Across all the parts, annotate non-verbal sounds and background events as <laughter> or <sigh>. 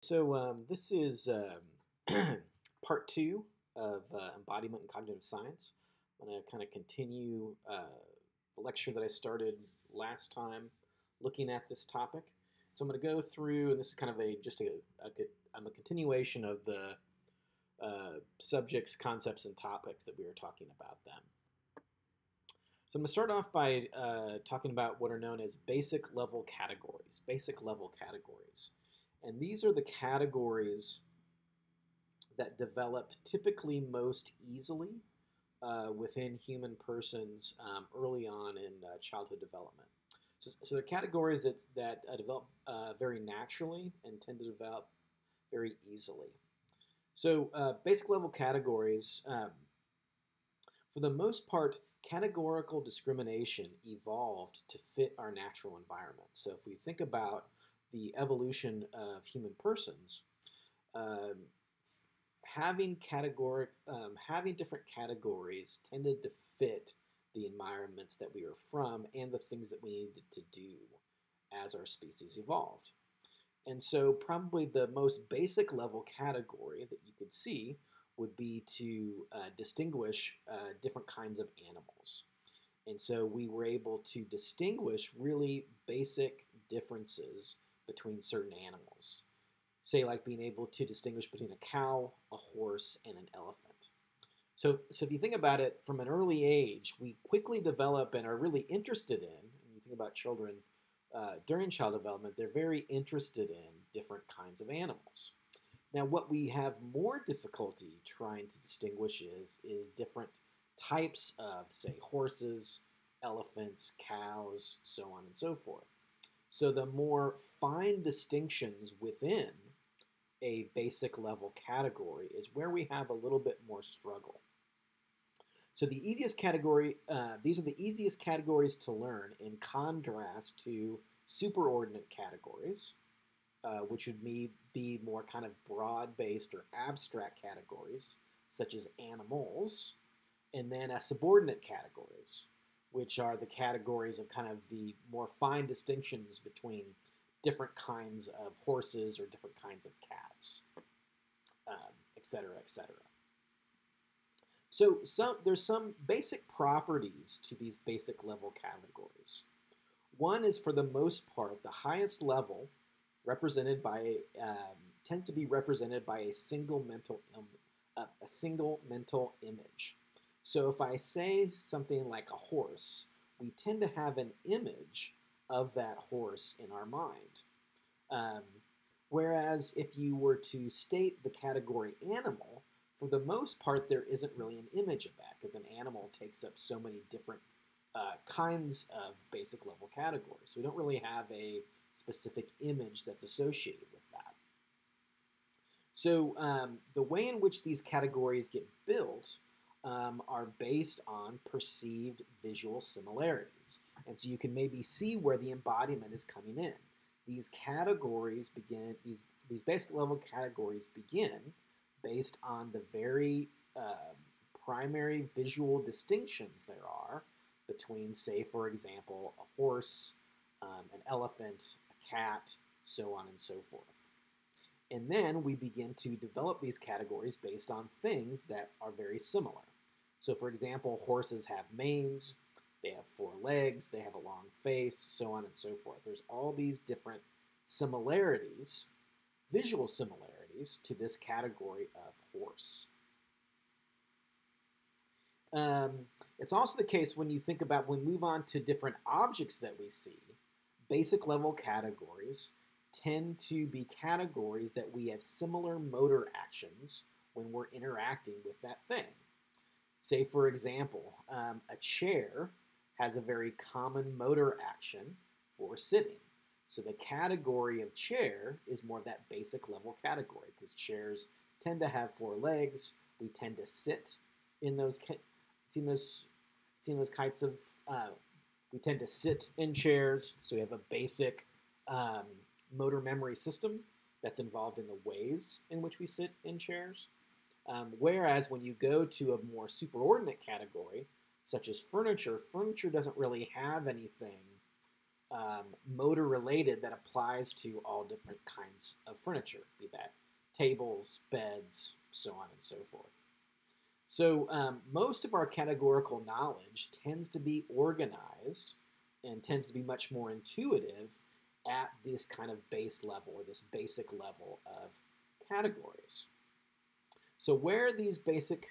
So um, this is um, <clears throat> part two of uh, embodiment and cognitive science. I'm going to kind of continue uh, the lecture that I started last time looking at this topic. So I'm going to go through, and this is kind of a just a, a, a continuation of the uh, subjects, concepts, and topics that we were talking about then. So I'm going to start off by uh, talking about what are known as basic level categories. Basic level categories. And these are the categories that develop typically most easily uh, within human persons um, early on in uh, childhood development. So, so they're categories that, that uh, develop uh, very naturally and tend to develop very easily. So uh, basic level categories, um, for the most part, categorical discrimination evolved to fit our natural environment. So if we think about the evolution of human persons, um, having categoric, um, having different categories tended to fit the environments that we were from and the things that we needed to do as our species evolved. And so, probably the most basic level category that you could see would be to uh, distinguish uh, different kinds of animals. And so, we were able to distinguish really basic differences between certain animals. Say, like being able to distinguish between a cow, a horse, and an elephant. So, so if you think about it from an early age, we quickly develop and are really interested in, and you think about children uh, during child development, they're very interested in different kinds of animals. Now, what we have more difficulty trying to distinguish is, is different types of, say, horses, elephants, cows, so on and so forth. So the more fine distinctions within a basic level category is where we have a little bit more struggle. So the easiest category, uh, these are the easiest categories to learn in contrast to superordinate categories, uh, which would be, be more kind of broad-based or abstract categories, such as animals, and then as subordinate categories, which are the categories of kind of the more fine distinctions between different kinds of horses or different kinds of cats, um, et cetera, et cetera. So some, there's some basic properties to these basic level categories. One is for the most part the highest level represented by um, tends to be represented by a single mental uh, a single mental image. So if I say something like a horse, we tend to have an image of that horse in our mind. Um, whereas if you were to state the category animal, for the most part, there isn't really an image of that because an animal takes up so many different uh, kinds of basic level categories. So we don't really have a specific image that's associated with that. So um, the way in which these categories get built um, are based on perceived visual similarities. And so you can maybe see where the embodiment is coming in. These categories begin, these, these basic level categories begin based on the very uh, primary visual distinctions there are between, say, for example, a horse, um, an elephant, a cat, so on and so forth. And then we begin to develop these categories based on things that are very similar. So, for example, horses have manes, they have four legs, they have a long face, so on and so forth. There's all these different similarities, visual similarities, to this category of horse. Um, it's also the case when you think about when we move on to different objects that we see, basic level categories tend to be categories that we have similar motor actions when we're interacting with that thing. Say, for example, um, a chair has a very common motor action for sitting. So the category of chair is more of that basic level category because chairs tend to have four legs. We tend to sit in those seen those seen those kinds of uh, we tend to sit in chairs, so we have a basic um, motor memory system that's involved in the ways in which we sit in chairs. Um, whereas when you go to a more superordinate category, such as furniture, furniture doesn't really have anything um, motor related that applies to all different kinds of furniture, be that tables, beds, so on and so forth. So um, most of our categorical knowledge tends to be organized and tends to be much more intuitive at this kind of base level or this basic level of categories. So where these basic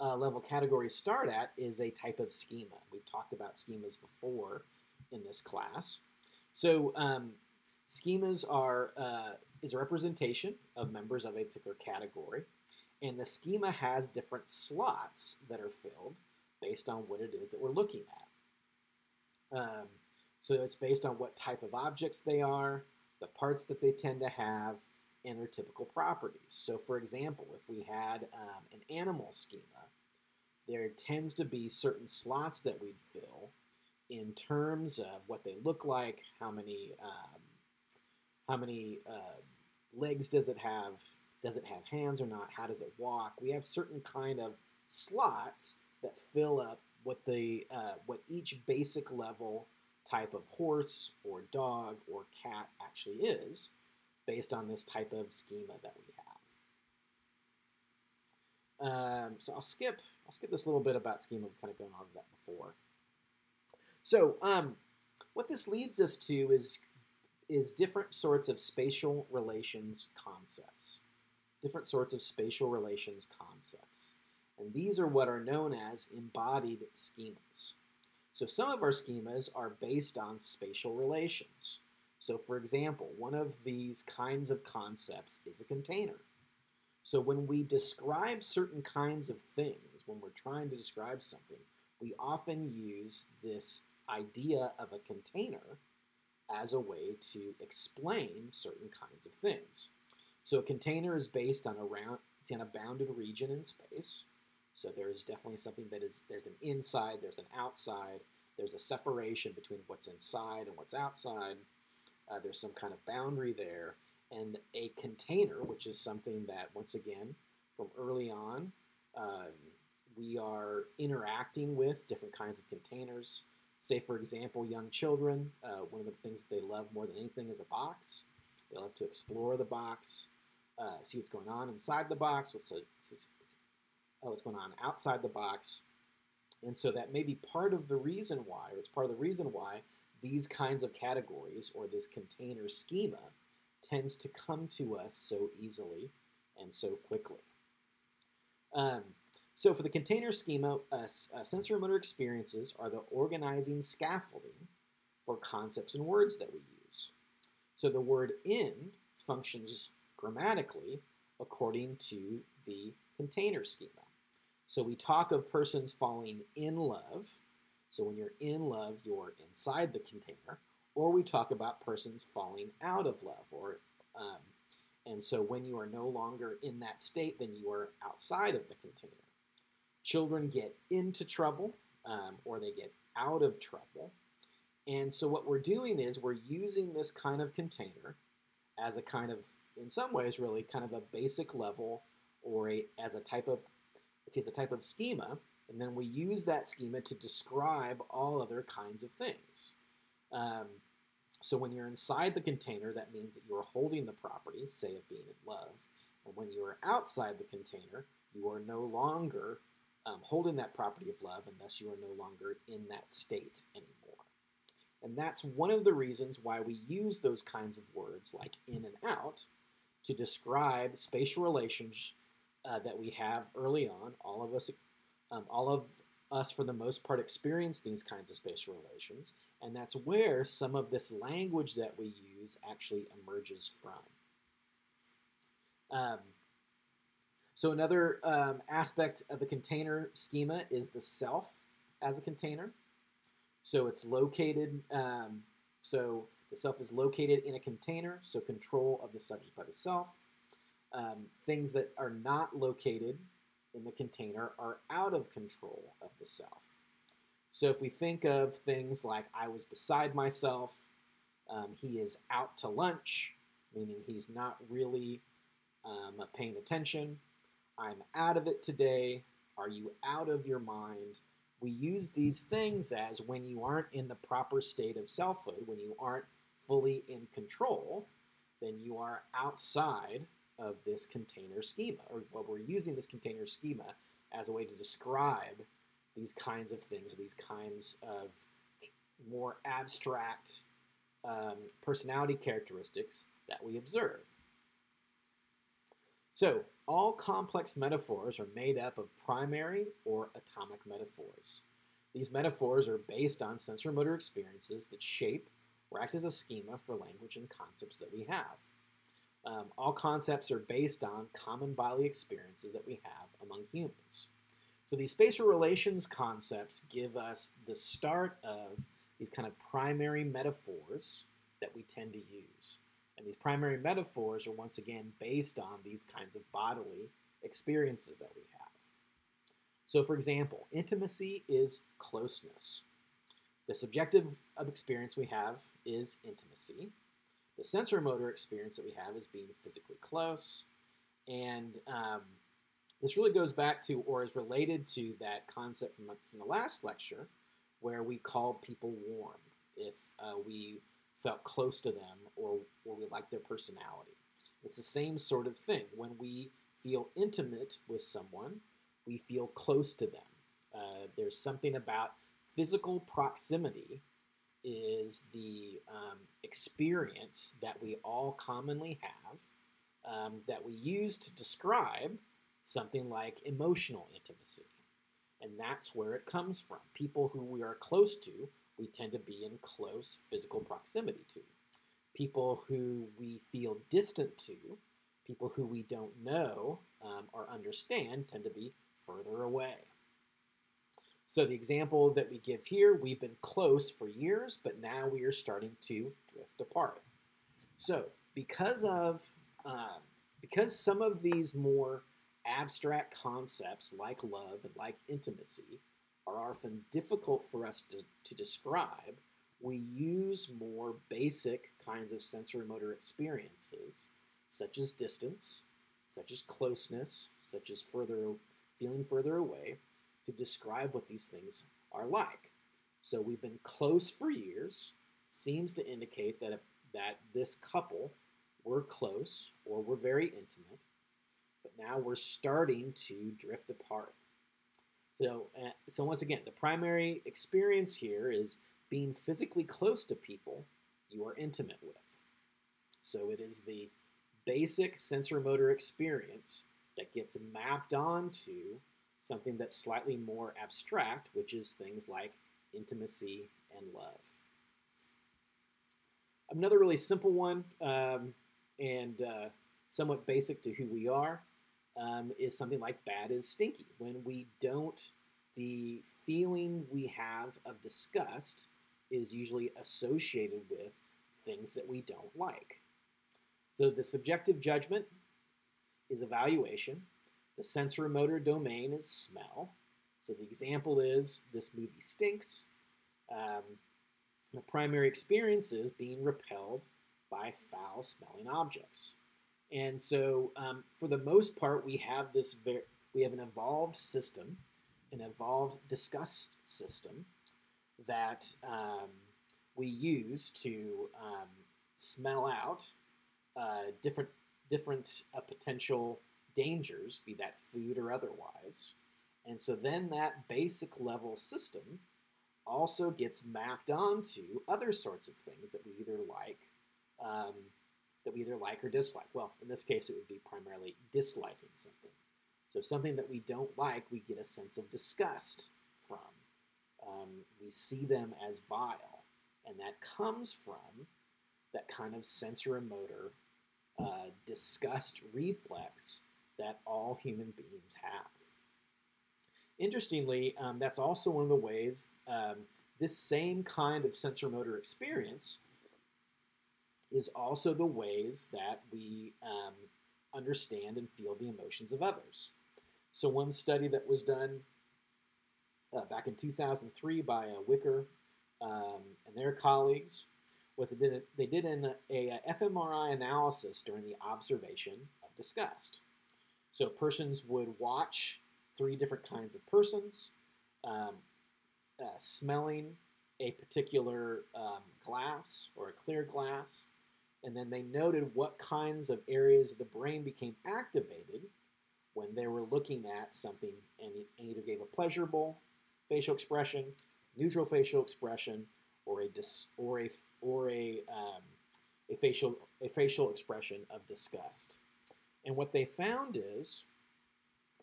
uh, level categories start at is a type of schema. We've talked about schemas before in this class. So um, schemas are uh, is a representation of members of a particular category, and the schema has different slots that are filled based on what it is that we're looking at. Um, so it's based on what type of objects they are, the parts that they tend to have, and their typical properties. So for example, if we had um, an animal schema, there tends to be certain slots that we'd fill in terms of what they look like, how many um, how many uh, legs does it have, does it have hands or not, how does it walk. We have certain kind of slots that fill up what the uh, what each basic level type of horse or dog or cat actually is based on this type of schema that we have. Um, so I'll skip I'll skip this little bit about schema. We've kind of gone over that before. So um, what this leads us to is is different sorts of spatial relations concepts. Different sorts of spatial relations concepts. And these are what are known as embodied schemas. So some of our schemas are based on spatial relations. So for example, one of these kinds of concepts is a container. So when we describe certain kinds of things, when we're trying to describe something, we often use this idea of a container as a way to explain certain kinds of things. So a container is based on a round, it's in a bounded region in space. So there's definitely something that is, there's an inside, there's an outside, there's a separation between what's inside and what's outside. Uh, there's some kind of boundary there. And a container, which is something that, once again, from early on, um, we are interacting with different kinds of containers. Say, for example, young children, uh, one of the things that they love more than anything is a box. They love to explore the box, uh, see what's going on inside the box, what's, a, what's, what's going on outside the box. And so that may be part of the reason why, or it's part of the reason why these kinds of categories or this container schema tends to come to us so easily and so quickly. Um, so for the container schema, uh, uh, sensory motor experiences are the organizing scaffolding for concepts and words that we use. So the word in functions grammatically according to the container schema. So we talk of persons falling in love. So when you're in love, you're inside the container. Or we talk about persons falling out of love. Or um, and so when you are no longer in that state, then you are outside of the container children get into trouble um, or they get out of trouble. And so what we're doing is we're using this kind of container as a kind of, in some ways, really kind of a basic level or a, as a type of, it's a type of schema. And then we use that schema to describe all other kinds of things. Um, so when you're inside the container, that means that you're holding the property, say of being in love. And when you are outside the container, you are no longer um, holding that property of love, and thus you are no longer in that state anymore. And that's one of the reasons why we use those kinds of words like in and out to describe spatial relations uh, that we have early on. All of us, um, all of us, for the most part, experience these kinds of spatial relations, and that's where some of this language that we use actually emerges from. Um, so another um, aspect of the container schema is the self as a container. So it's located, um, so the self is located in a container, so control of the subject by the self. Um, things that are not located in the container are out of control of the self. So if we think of things like I was beside myself, um, he is out to lunch, meaning he's not really um, paying attention, I'm out of it today. Are you out of your mind? we use these things as when you aren't in the proper state of selfhood, when you aren't fully in control, then you are outside of this container schema, or well, we're using this container schema as a way to describe these kinds of things, these kinds of more abstract um, personality characteristics that we observe. So, all complex metaphors are made up of primary or atomic metaphors. These metaphors are based on sensorimotor experiences that shape or act as a schema for language and concepts that we have. Um, all concepts are based on common bodily experiences that we have among humans. So these spatial relations concepts give us the start of these kind of primary metaphors that we tend to use. And these primary metaphors are once again based on these kinds of bodily experiences that we have. So, for example, intimacy is closeness. The subjective of experience we have is intimacy. The sensorimotor experience that we have is being physically close. And um, this really goes back to, or is related to, that concept from, from the last lecture where we called people warm if uh, we felt close to them or, or we liked their personality. It's the same sort of thing. When we feel intimate with someone, we feel close to them. Uh, there's something about physical proximity is the um, experience that we all commonly have um, that we use to describe something like emotional intimacy. And that's where it comes from. People who we are close to, we tend to be in close physical proximity to. People who we feel distant to, people who we don't know um, or understand, tend to be further away. So the example that we give here, we've been close for years, but now we are starting to drift apart. So because of um, because some of these more abstract concepts like love and like intimacy are often difficult for us to, to describe, we use more basic kinds of sensory motor experiences, such as distance, such as closeness, such as further feeling further away, to describe what these things are like. So we've been close for years, seems to indicate that, that this couple were close or were very intimate, but now we're starting to drift apart. So, uh, so once again, the primary experience here is being physically close to people you are intimate with. So it is the basic sensorimotor experience that gets mapped onto something that's slightly more abstract, which is things like intimacy and love. Another really simple one um, and uh, somewhat basic to who we are um, is something like bad is stinky. When we don't, the feeling we have of disgust is usually associated with things that we don't like. So the subjective judgment is evaluation. The sensorimotor domain is smell. So the example is this movie stinks. Um, the primary experience is being repelled by foul smelling objects. And so, um, for the most part, we have this we have an evolved system, an evolved disgust system that um, we use to um, smell out uh, different different uh, potential dangers, be that food or otherwise. And so then that basic level system also gets mapped onto other sorts of things that we either like um, that we either like or dislike. Well, in this case, it would be primarily disliking something. So something that we don't like, we get a sense of disgust from. Um, we see them as vile, and that comes from that kind of sensorimotor uh, disgust reflex that all human beings have. Interestingly, um, that's also one of the ways um, this same kind of sensorimotor experience is also the ways that we um, understand and feel the emotions of others. So, one study that was done uh, back in 2003 by uh, Wicker um, and their colleagues was that they did, they did an a, a fMRI analysis during the observation of disgust. So, persons would watch three different kinds of persons. Um, uh, smelling a particular um, glass or a clear glass, and then they noted what kinds of areas of the brain became activated when they were looking at something and, and either gave a pleasurable facial expression, neutral facial expression, or a dis, or a or a um, a facial a facial expression of disgust. And what they found is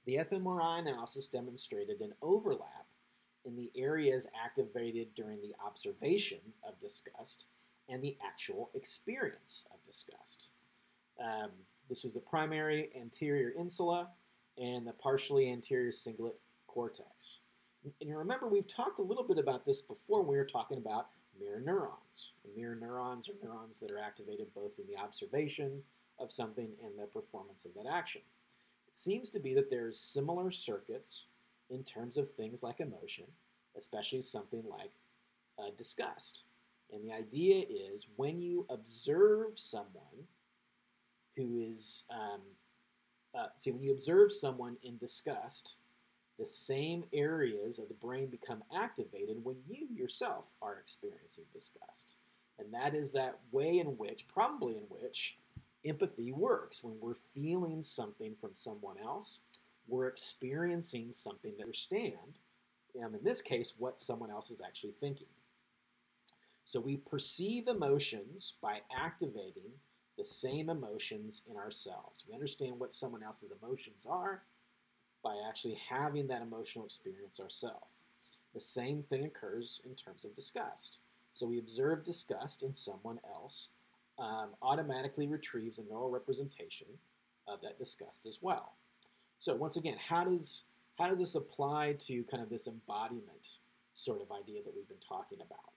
the fMRI analysis demonstrated an overlap in the areas activated during the observation of disgust and the actual experience of disgust. Um, this was the primary anterior insula and the partially anterior cingulate cortex. And you remember we've talked a little bit about this before when we were talking about mirror neurons. And mirror neurons are neurons that are activated both in the observation of something and the performance of that action. It seems to be that there's similar circuits in terms of things like emotion, especially something like uh, disgust. And the idea is when you observe someone who is, um, uh, see, when you observe someone in disgust, the same areas of the brain become activated when you yourself are experiencing disgust. And that is that way in which, probably in which, empathy works. When we're feeling something from someone else, we're experiencing something to understand, and in this case, what someone else is actually thinking. So we perceive emotions by activating the same emotions in ourselves. We understand what someone else's emotions are by actually having that emotional experience ourselves. The same thing occurs in terms of disgust. So we observe disgust in someone else, um, automatically retrieves a neural representation of that disgust as well. So once again, how does how does this apply to kind of this embodiment sort of idea that we've been talking about?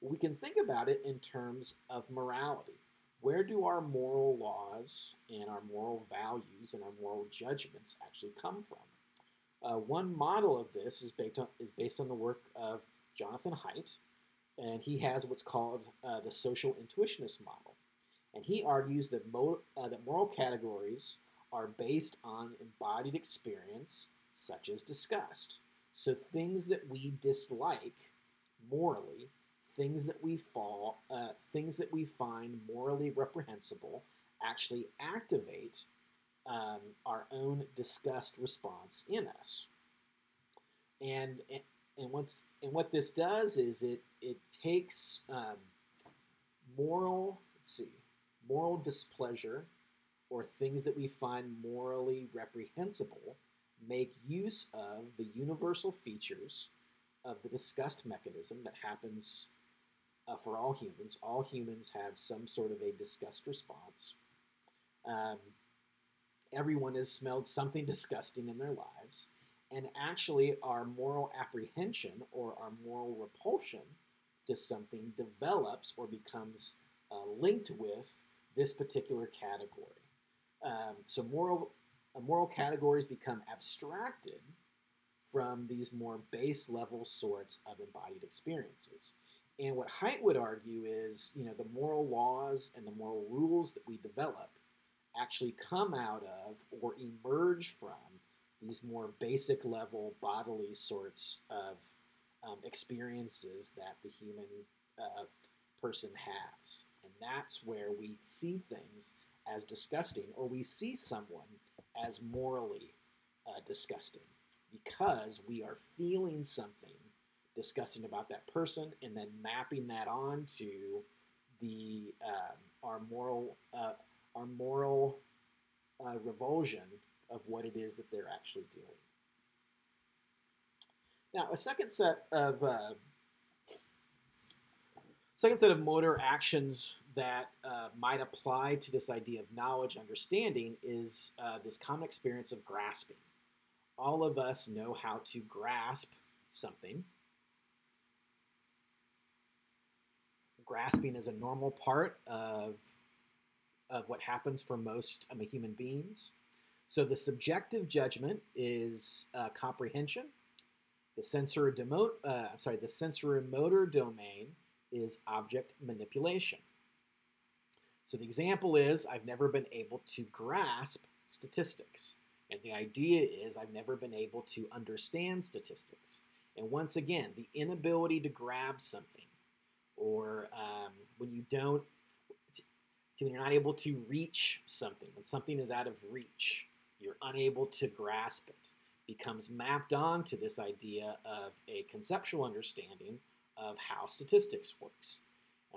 We can think about it in terms of morality. Where do our moral laws and our moral values and our moral judgments actually come from? Uh, one model of this is based on, is based on the work of Jonathan Haidt, and he has what's called uh, the social intuitionist model. And he argues that, mo- uh, that moral categories are based on embodied experience, such as disgust. So things that we dislike morally, things that we fall, uh, things that we find morally reprehensible, actually activate um, our own disgust response in us. And and what's and what this does is it it takes um, moral let's see moral displeasure or things that we find morally reprehensible make use of the universal features of the disgust mechanism that happens uh, for all humans. All humans have some sort of a disgust response. Um, everyone has smelled something <laughs> disgusting in their lives. And actually, our moral apprehension or our moral repulsion to something develops or becomes uh, linked with this particular category. Um, so, moral, uh, moral categories become abstracted from these more base level sorts of embodied experiences. And what Haidt would argue is, you know, the moral laws and the moral rules that we develop actually come out of or emerge from these more basic level bodily sorts of um, experiences that the human uh, person has. That's where we see things as disgusting or we see someone as morally uh, disgusting because we are feeling something disgusting about that person and then mapping that onto the um, our moral uh, our moral uh, revulsion of what it is that they're actually doing. Now, a second set of uh, second set of motor actions that uh, might apply to this idea of knowledge understanding is uh, this common experience of grasping. All of us know how to grasp something. Grasping is a normal part of of what happens for most um, human beings. So the subjective judgment is uh, comprehension. The sensor demo- uh, I'm sorry, the sensorimotor domain is object manipulation. So the example is I've never been able to grasp statistics. And the idea is I've never been able to understand statistics. And once again, the inability to grab something, or um, when you don't, when you're not able to reach something, when something is out of reach, you're unable to grasp it, becomes mapped onto this idea of a conceptual understanding of how statistics works.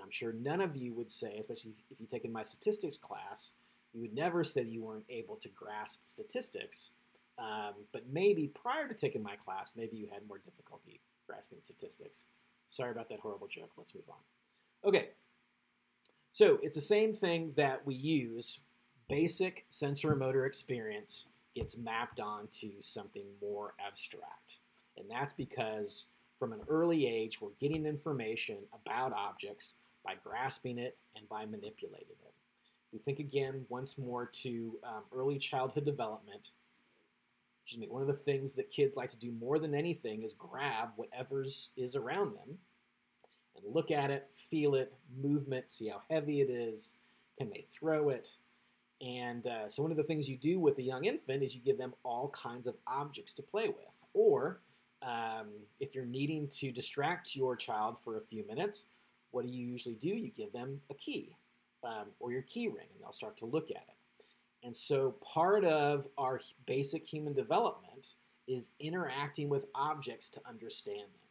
I'm sure none of you would say, especially if you've taken my statistics class, you would never say you weren't able to grasp statistics. Um, but maybe prior to taking my class, maybe you had more difficulty grasping statistics. Sorry about that horrible joke. Let's move on. Okay, so it's the same thing that we use. Basic sensorimotor experience gets mapped onto something more abstract. And that's because from an early age, we're getting information about objects by grasping it and by manipulating it. We think again once more to um, early childhood development. Me, one of the things that kids like to do more than anything is grab whatever's is around them and look at it, feel it, movement, see how heavy it is, can they throw it? And uh, so, one of the things you do with a young infant is you give them all kinds of objects to play with. Or, um, if you're needing to distract your child for a few minutes, what do you usually do? You give them a key um, or your key ring, and they'll start to look at it. And so, part of our basic human development is interacting with objects to understand them.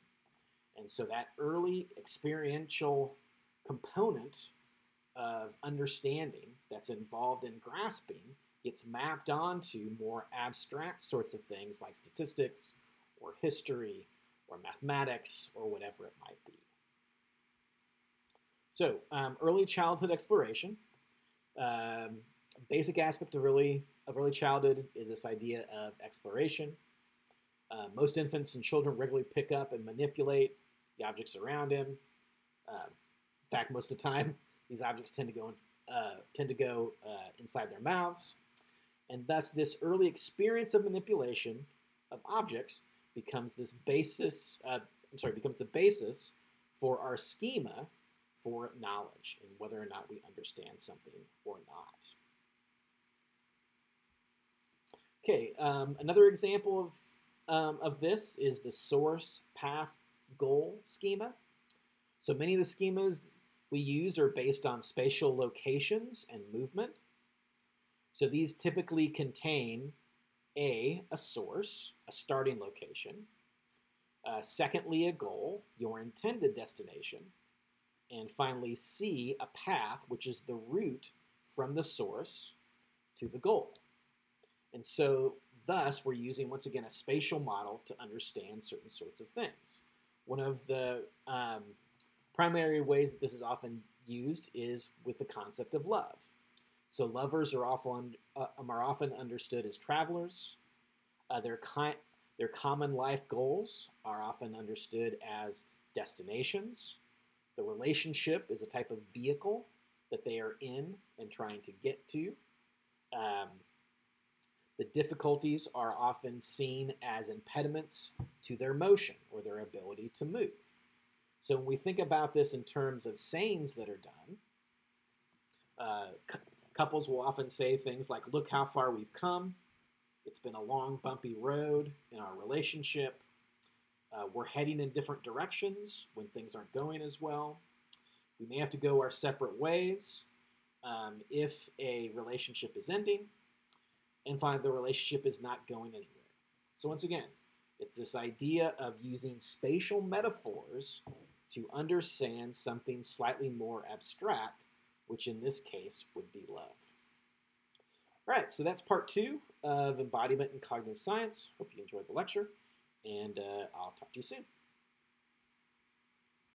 And so that early experiential component of understanding that's involved in grasping gets mapped onto more abstract sorts of things like statistics or history or mathematics or whatever it might be. So, um, early childhood exploration. Um, basic aspect of early of early childhood is this idea of exploration. Uh, most infants and children regularly pick up and manipulate the objects around him. Uh, in fact, most of the time, <laughs> these objects tend to go in, uh, tend to go uh, inside their mouths, and thus this early experience of manipulation of objects becomes this basis. I'm sorry, becomes the basis for our schema for knowledge and whether or not we understand something or not. Okay, um, another example of um, of this is the source path goal schema. So many of the schemas we use are based on spatial locations and movement. So these typically contain A, a source, a starting location, uh, secondly, a goal, your intended destination, and finally, C, a path, which is the route from the source to the goal. And so, thus, we're using, once again, a spatial model to understand certain sorts of things. One of the um, primary ways that this is often used is with the concept of love. So lovers are often uh, are often understood as travelers. Uh, their their common life goals are often understood as destinations. The relationship is a type of vehicle that they are in and trying to get to. Um, the difficulties are often seen as impediments to their motion or their ability to move. So when we think about this in terms of sayings that are done, uh, couples will often say things like, Look how far we've come. It's been a long, bumpy road in our relationship. Uh, we're heading in different directions when things aren't going as well. We may have to go our separate ways um, if a relationship is ending and find the relationship is not going anywhere. So, once again, it's this idea of using spatial metaphors to understand something slightly more abstract, which in this case would be love. All right, so that's part two of embodiment and cognitive science. Hope you enjoyed the lecture, and uh, I'll talk to you soon.